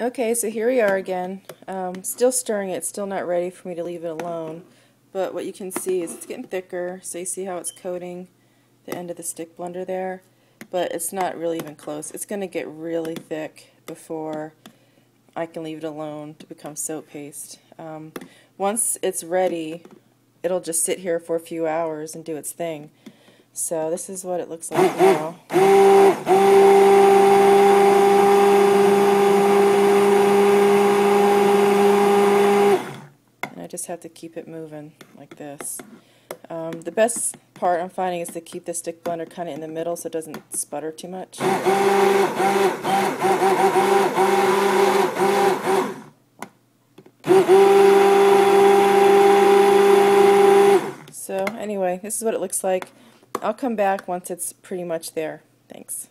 Okay, so here we are again. Um, still stirring it, still not ready for me to leave it alone. But what you can see is it's getting thicker, so you see how it's coating the end of the stick blender there. But it's not really even close. It's going to get really thick before I can leave it alone to become soap paste. Um, once it's ready, it'll just sit here for a few hours and do its thing. So this is what it looks like now. Just have to keep it moving like this. Um, the best part I'm finding is to keep the stick blender kind of in the middle so it doesn't sputter too much. So anyway, this is what it looks like. I'll come back once it's pretty much there. Thanks.